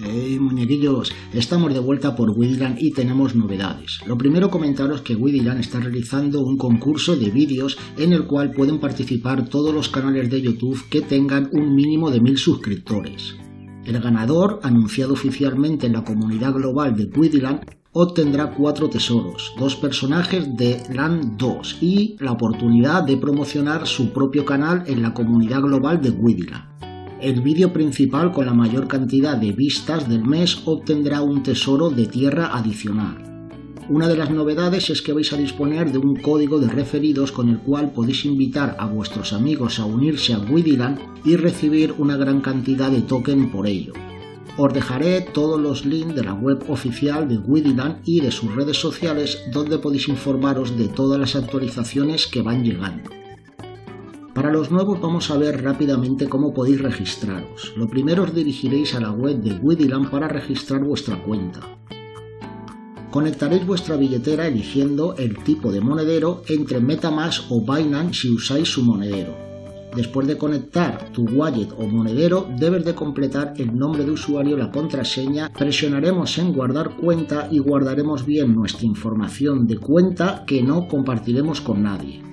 Hey muñequillos, estamos de vuelta por Widiland y tenemos novedades. Lo primero comentaros que Widiland está realizando un concurso de vídeos en el cual pueden participar todos los canales de YouTube que tengan un mínimo de mil suscriptores. El ganador, anunciado oficialmente en la comunidad global de Widiland, obtendrá cuatro tesoros, dos personajes de Land 2 y la oportunidad de promocionar su propio canal en la comunidad global de Widiland. El vídeo principal con la mayor cantidad de vistas del mes obtendrá un tesoro de tierra adicional. Una de las novedades es que vais a disponer de un código de referidos con el cual podéis invitar a vuestros amigos a unirse a Widiland y recibir una gran cantidad de token por ello. Os dejaré todos los links de la web oficial de Widiland y de sus redes sociales donde podéis informaros de todas las actualizaciones que van llegando. Para los nuevos vamos a ver rápidamente cómo podéis registraros. Lo primero os dirigiréis a la web de Widiland para registrar vuestra cuenta. Conectaréis vuestra billetera eligiendo el tipo de monedero entre Metamask o Binance si usáis su monedero. Después de conectar tu wallet o monedero, debes de completar el nombre de usuario y la contraseña. Presionaremos en guardar cuenta y guardaremos bien nuestra información de cuenta que no compartiremos con nadie.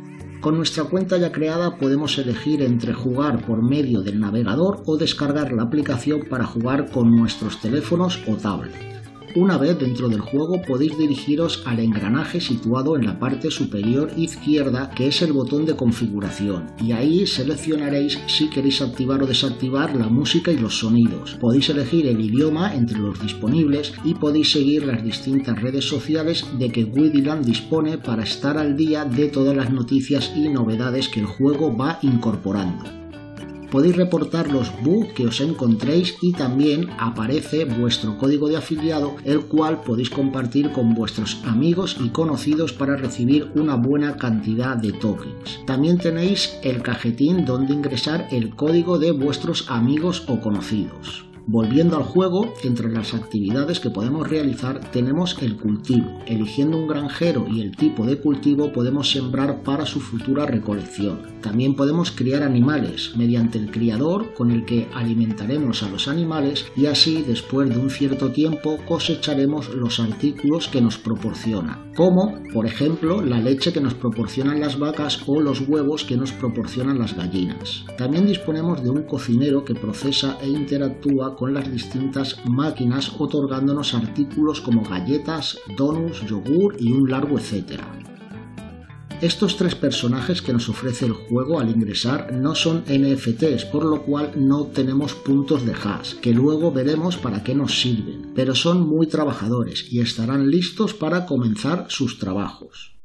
Con nuestra cuenta ya creada podemos elegir entre jugar por medio del navegador o descargar la aplicación para jugar con nuestros teléfonos o tablet. Una vez dentro del juego podéis dirigiros al engranaje situado en la parte superior izquierda que es el botón de configuración y ahí seleccionaréis si queréis activar o desactivar la música y los sonidos. Podéis elegir el idioma entre los disponibles y podéis seguir las distintas redes sociales de que Widiland dispone para estar al día de todas las noticias y novedades que el juego va incorporando podéis reportar los bugs que os encontréis y también aparece vuestro código de afiliado el cual podéis compartir con vuestros amigos y conocidos para recibir una buena cantidad de tokens. También tenéis el cajetín donde ingresar el código de vuestros amigos o conocidos. Volviendo al juego, entre las actividades que podemos realizar tenemos el cultivo. Eligiendo un granjero y el tipo de cultivo podemos sembrar para su futura recolección. También podemos criar animales mediante el criador con el que alimentaremos a los animales y así después de un cierto tiempo cosecharemos los artículos que nos proporciona, como por ejemplo la leche que nos proporcionan las vacas o los huevos que nos proporcionan las gallinas. También disponemos de un cocinero que procesa e interactúa con las distintas máquinas otorgándonos artículos como galletas, donuts, yogur y un largo etcétera. Estos tres personajes que nos ofrece el juego al ingresar no son NFTs, por lo cual no tenemos puntos de hash, que luego veremos para qué nos sirven, pero son muy trabajadores y estarán listos para comenzar sus trabajos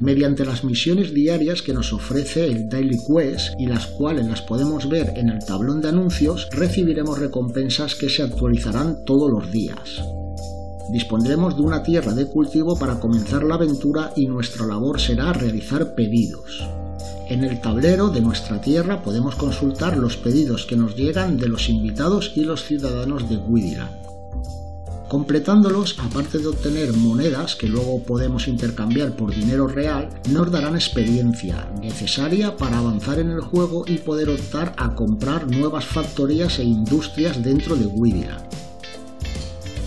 mediante las misiones diarias que nos ofrece el Daily Quest y las cuales las podemos ver en el tablón de anuncios, recibiremos recompensas que se actualizarán todos los días. Dispondremos de una tierra de cultivo para comenzar la aventura y nuestra labor será realizar pedidos. En el tablero de nuestra tierra podemos consultar los pedidos que nos llegan de los invitados y los ciudadanos de Widira. Completándolos, aparte de obtener monedas que luego podemos intercambiar por dinero real, nos darán experiencia necesaria para avanzar en el juego y poder optar a comprar nuevas factorías e industrias dentro de Widia.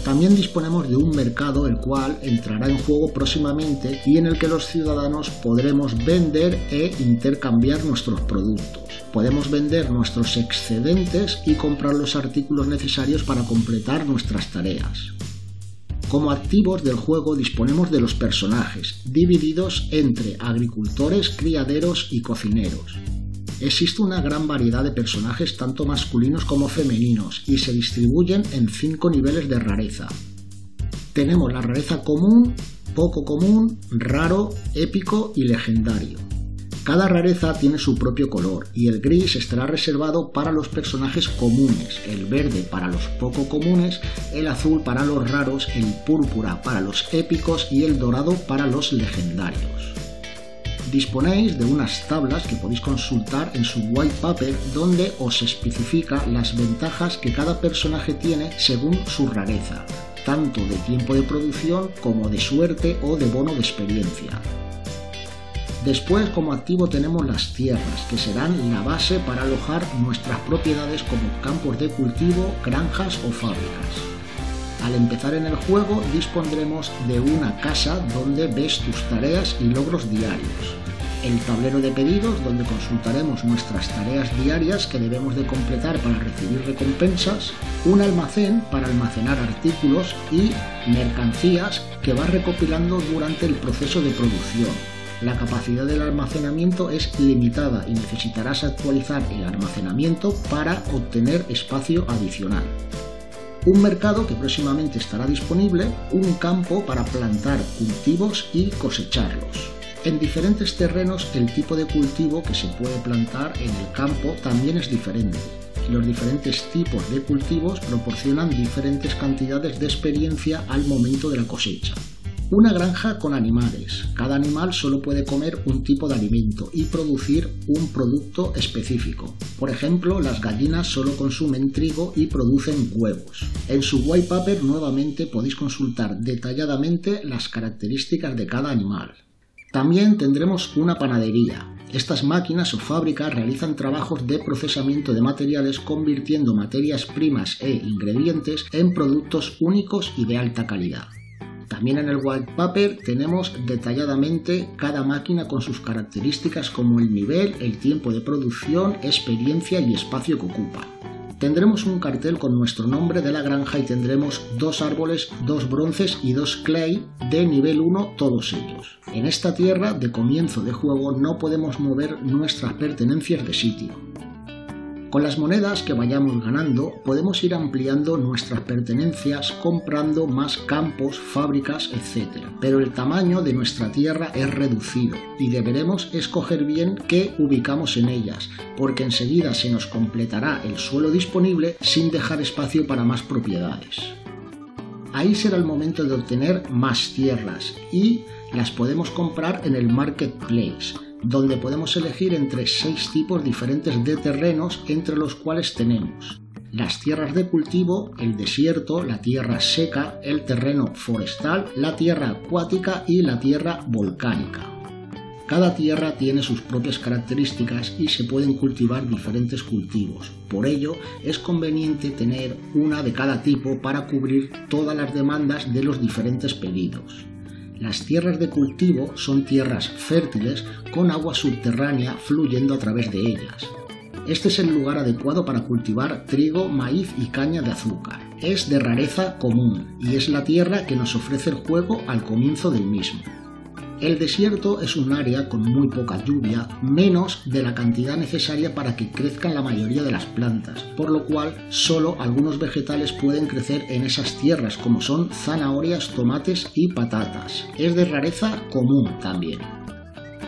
También disponemos de un mercado el cual entrará en juego próximamente y en el que los ciudadanos podremos vender e intercambiar nuestros productos. Podemos vender nuestros excedentes y comprar los artículos necesarios para completar nuestras tareas. Como activos del juego disponemos de los personajes, divididos entre agricultores, criaderos y cocineros. Existe una gran variedad de personajes tanto masculinos como femeninos y se distribuyen en cinco niveles de rareza. Tenemos la rareza común, poco común, raro, épico y legendario. Cada rareza tiene su propio color y el gris estará reservado para los personajes comunes, el verde para los poco comunes, el azul para los raros, el púrpura para los épicos y el dorado para los legendarios disponéis de unas tablas que podéis consultar en su white paper donde os especifica las ventajas que cada personaje tiene según su rareza, tanto de tiempo de producción como de suerte o de bono de experiencia. Después como activo tenemos las tierras, que serán la base para alojar nuestras propiedades como campos de cultivo, granjas o fábricas. Al empezar en el juego dispondremos de una casa donde ves tus tareas y logros diarios. El tablero de pedidos donde consultaremos nuestras tareas diarias que debemos de completar para recibir recompensas, un almacén para almacenar artículos y mercancías que va recopilando durante el proceso de producción. La capacidad del almacenamiento es limitada y necesitarás actualizar el almacenamiento para obtener espacio adicional un mercado que próximamente estará disponible, un campo para plantar cultivos y cosecharlos. En diferentes terrenos el tipo de cultivo que se puede plantar en el campo también es diferente. Los diferentes tipos de cultivos proporcionan diferentes cantidades de experiencia al momento de la cosecha. Una granja con animales. Cada animal solo puede comer un tipo de alimento y producir un producto específico. Por ejemplo, las gallinas solo consumen trigo y producen huevos. En su white paper nuevamente podéis consultar detalladamente las características de cada animal. También tendremos una panadería. Estas máquinas o fábricas realizan trabajos de procesamiento de materiales convirtiendo materias primas e ingredientes en productos únicos y de alta calidad. También en el white paper tenemos detalladamente cada máquina con sus características como el nivel, el tiempo de producción, experiencia y espacio que ocupa. Tendremos un cartel con nuestro nombre de la granja y tendremos dos árboles, dos bronces y dos clay de nivel 1 todos ellos. En esta tierra de comienzo de juego no podemos mover nuestras pertenencias de sitio. Con las monedas que vayamos ganando podemos ir ampliando nuestras pertenencias comprando más campos, fábricas, etc. Pero el tamaño de nuestra tierra es reducido y deberemos escoger bien qué ubicamos en ellas, porque enseguida se nos completará el suelo disponible sin dejar espacio para más propiedades. Ahí será el momento de obtener más tierras y las podemos comprar en el marketplace donde podemos elegir entre seis tipos diferentes de terrenos entre los cuales tenemos las tierras de cultivo, el desierto, la tierra seca, el terreno forestal, la tierra acuática y la tierra volcánica. Cada tierra tiene sus propias características y se pueden cultivar diferentes cultivos. Por ello, es conveniente tener una de cada tipo para cubrir todas las demandas de los diferentes pedidos. Las tierras de cultivo son tierras fértiles con agua subterránea fluyendo a través de ellas. Este es el lugar adecuado para cultivar trigo, maíz y caña de azúcar. Es de rareza común y es la tierra que nos ofrece el juego al comienzo del mismo. El desierto es un área con muy poca lluvia, menos de la cantidad necesaria para que crezcan la mayoría de las plantas, por lo cual solo algunos vegetales pueden crecer en esas tierras, como son zanahorias, tomates y patatas. Es de rareza común también.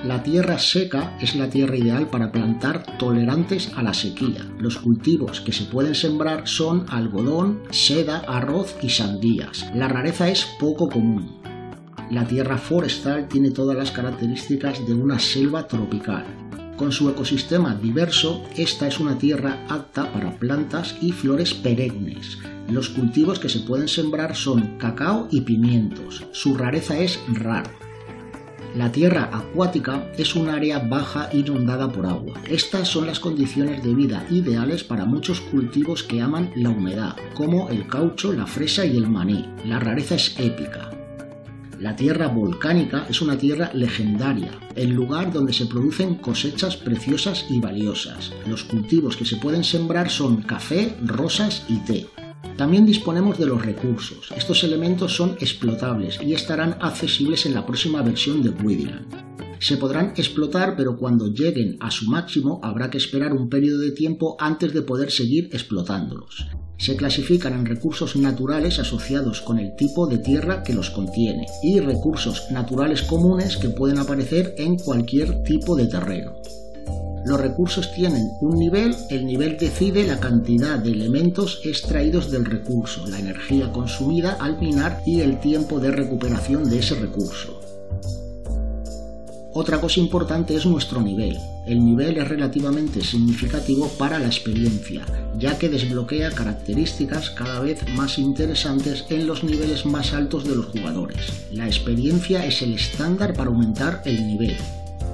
La tierra seca es la tierra ideal para plantar tolerantes a la sequía. Los cultivos que se pueden sembrar son algodón, seda, arroz y sandías. La rareza es poco común. La tierra forestal tiene todas las características de una selva tropical. Con su ecosistema diverso, esta es una tierra apta para plantas y flores perennes. Los cultivos que se pueden sembrar son cacao y pimientos. Su rareza es rara. La tierra acuática es un área baja inundada por agua. Estas son las condiciones de vida ideales para muchos cultivos que aman la humedad, como el caucho, la fresa y el maní. La rareza es épica. La tierra volcánica es una tierra legendaria, el lugar donde se producen cosechas preciosas y valiosas. Los cultivos que se pueden sembrar son café, rosas y té. También disponemos de los recursos. Estos elementos son explotables y estarán accesibles en la próxima versión de Widiland. Se podrán explotar, pero cuando lleguen a su máximo habrá que esperar un periodo de tiempo antes de poder seguir explotándolos. Se clasifican en recursos naturales asociados con el tipo de tierra que los contiene y recursos naturales comunes que pueden aparecer en cualquier tipo de terreno. Los recursos tienen un nivel, el nivel decide la cantidad de elementos extraídos del recurso, la energía consumida al minar y el tiempo de recuperación de ese recurso. Otra cosa importante es nuestro nivel. El nivel es relativamente significativo para la experiencia, ya que desbloquea características cada vez más interesantes en los niveles más altos de los jugadores. La experiencia es el estándar para aumentar el nivel.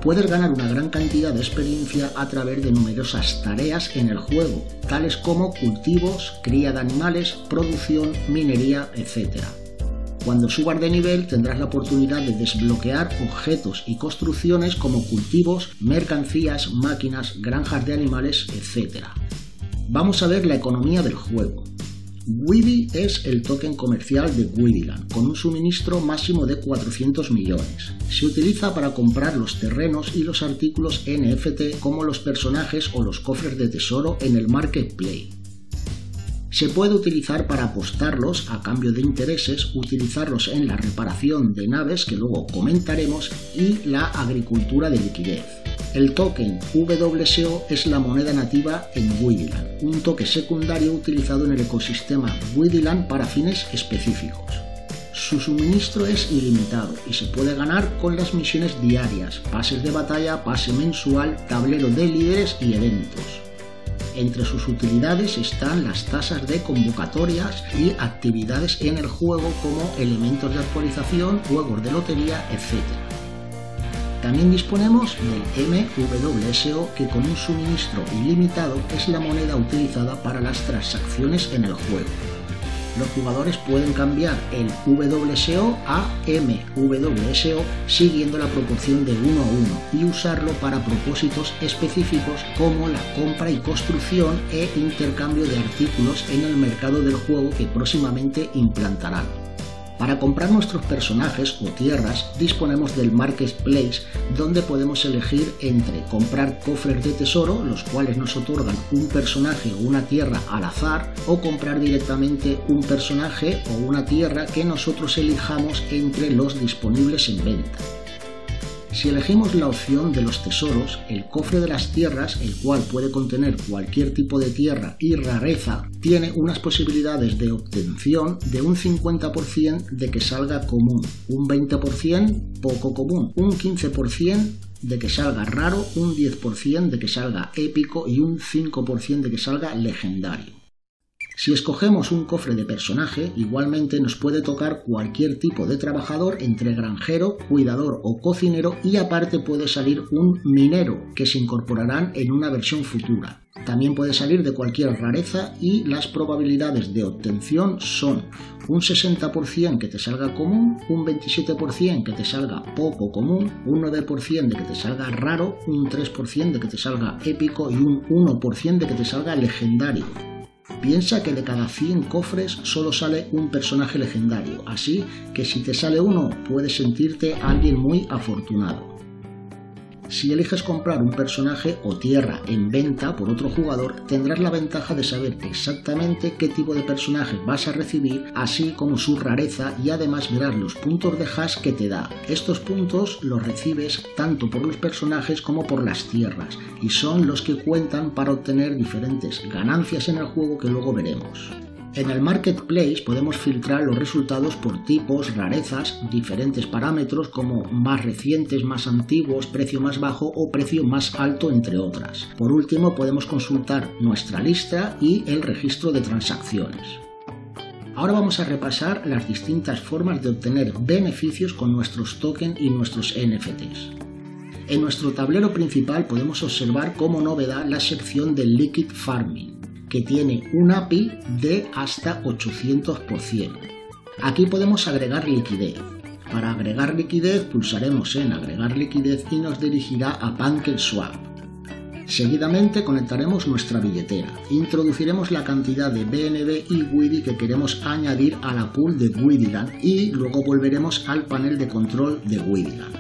Puedes ganar una gran cantidad de experiencia a través de numerosas tareas en el juego, tales como cultivos, cría de animales, producción, minería, etc. Cuando subas de nivel tendrás la oportunidad de desbloquear objetos y construcciones como cultivos, mercancías, máquinas, granjas de animales, etc. Vamos a ver la economía del juego. Weeby es el token comercial de Weedyland, con un suministro máximo de 400 millones. Se utiliza para comprar los terrenos y los artículos NFT como los personajes o los cofres de tesoro en el marketplace. Se puede utilizar para apostarlos a cambio de intereses, utilizarlos en la reparación de naves que luego comentaremos y la agricultura de liquidez. El token WSO es la moneda nativa en Widiland, un toque secundario utilizado en el ecosistema Widiland para fines específicos. Su suministro es ilimitado y se puede ganar con las misiones diarias, pases de batalla, pase mensual, tablero de líderes y eventos. Entre sus utilidades están las tasas de convocatorias y actividades en el juego como elementos de actualización, juegos de lotería, etc. También disponemos del MWSO que con un suministro ilimitado es la moneda utilizada para las transacciones en el juego. Los jugadores pueden cambiar el WSO a MWSO siguiendo la proporción de 1 a 1 y usarlo para propósitos específicos como la compra y construcción e intercambio de artículos en el mercado del juego que próximamente implantarán. Para comprar nuestros personajes o tierras disponemos del Marketplace donde podemos elegir entre comprar cofres de tesoro, los cuales nos otorgan un personaje o una tierra al azar, o comprar directamente un personaje o una tierra que nosotros elijamos entre los disponibles en venta. Si elegimos la opción de los tesoros, el cofre de las tierras, el cual puede contener cualquier tipo de tierra y rareza, tiene unas posibilidades de obtención de un 50% de que salga común, un 20% poco común, un 15% de que salga raro, un 10% de que salga épico y un 5% de que salga legendario. Si escogemos un cofre de personaje, igualmente nos puede tocar cualquier tipo de trabajador entre granjero, cuidador o cocinero y aparte puede salir un minero que se incorporarán en una versión futura. También puede salir de cualquier rareza y las probabilidades de obtención son un 60% que te salga común, un 27% que te salga poco común, un 9% de que te salga raro, un 3% de que te salga épico y un 1% de que te salga legendario. Piensa que de cada 100 cofres solo sale un personaje legendario, así que si te sale uno puedes sentirte alguien muy afortunado. Si eliges comprar un personaje o tierra en venta por otro jugador, tendrás la ventaja de saber exactamente qué tipo de personaje vas a recibir, así como su rareza y además verás los puntos de hash que te da. Estos puntos los recibes tanto por los personajes como por las tierras y son los que cuentan para obtener diferentes ganancias en el juego que luego veremos. En el marketplace podemos filtrar los resultados por tipos, rarezas, diferentes parámetros como más recientes, más antiguos, precio más bajo o precio más alto, entre otras. Por último, podemos consultar nuestra lista y el registro de transacciones. Ahora vamos a repasar las distintas formas de obtener beneficios con nuestros tokens y nuestros NFTs. En nuestro tablero principal podemos observar como novedad la sección de Liquid Farming que tiene un API de hasta 800%. Aquí podemos agregar liquidez. Para agregar liquidez pulsaremos en agregar liquidez y nos dirigirá a PancakeSwap. Seguidamente conectaremos nuestra billetera, introduciremos la cantidad de BNB y WIDI que queremos añadir a la pool de Widiland y luego volveremos al panel de control de Widiland.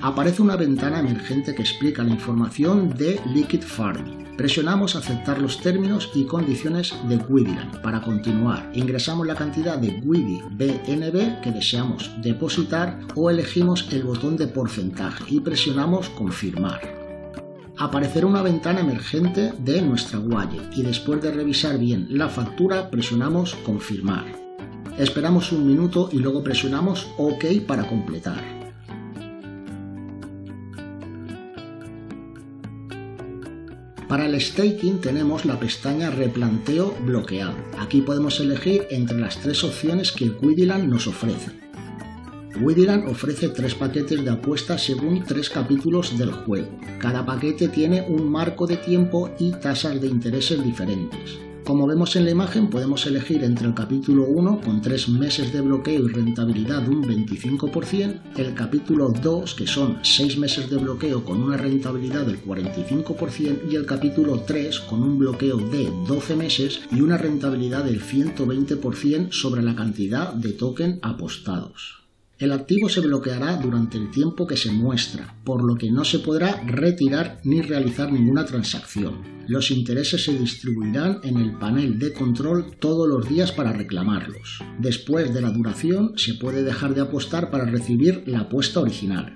Aparece una ventana emergente que explica la información de Liquid Farming. Presionamos aceptar los términos y condiciones de Widiland. Para continuar, ingresamos la cantidad de Widi BNB que deseamos depositar o elegimos el botón de porcentaje y presionamos confirmar. Aparecerá una ventana emergente de nuestra wallet y después de revisar bien la factura presionamos confirmar. Esperamos un minuto y luego presionamos OK para completar. Para el staking tenemos la pestaña Replanteo bloqueado. Aquí podemos elegir entre las tres opciones que Quidiland nos ofrece. Widiland ofrece tres paquetes de apuestas según tres capítulos del juego. Cada paquete tiene un marco de tiempo y tasas de intereses diferentes. Como vemos en la imagen, podemos elegir entre el capítulo 1 con 3 meses de bloqueo y rentabilidad de un 25%, el capítulo 2 que son 6 meses de bloqueo con una rentabilidad del 45% y el capítulo 3 con un bloqueo de 12 meses y una rentabilidad del 120% sobre la cantidad de token apostados. El activo se bloqueará durante el tiempo que se muestra, por lo que no se podrá retirar ni realizar ninguna transacción. Los intereses se distribuirán en el panel de control todos los días para reclamarlos. Después de la duración se puede dejar de apostar para recibir la apuesta original.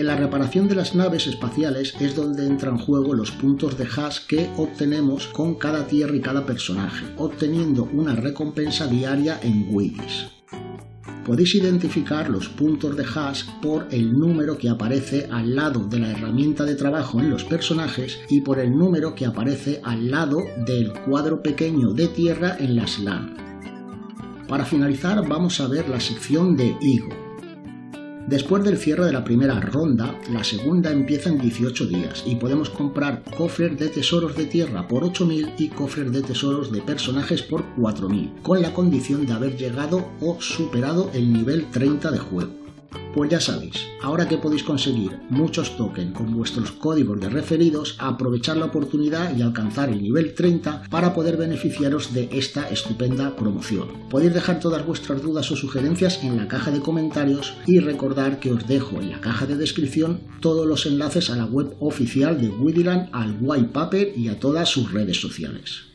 En la reparación de las naves espaciales es donde entran en juego los puntos de hash que obtenemos con cada tierra y cada personaje, obteniendo una recompensa diaria en Wikis podéis identificar los puntos de hash por el número que aparece al lado de la herramienta de trabajo en los personajes y por el número que aparece al lado del cuadro pequeño de tierra en las LAN. Para finalizar vamos a ver la sección de IGO, Después del cierre de la primera ronda, la segunda empieza en 18 días y podemos comprar cofres de tesoros de tierra por 8.000 y cofres de tesoros de personajes por 4.000, con la condición de haber llegado o superado el nivel 30 de juego. Pues ya sabéis, ahora que podéis conseguir muchos tokens con vuestros códigos de referidos, aprovechar la oportunidad y alcanzar el nivel 30 para poder beneficiaros de esta estupenda promoción. Podéis dejar todas vuestras dudas o sugerencias en la caja de comentarios y recordar que os dejo en la caja de descripción todos los enlaces a la web oficial de Widiland, al white paper y a todas sus redes sociales.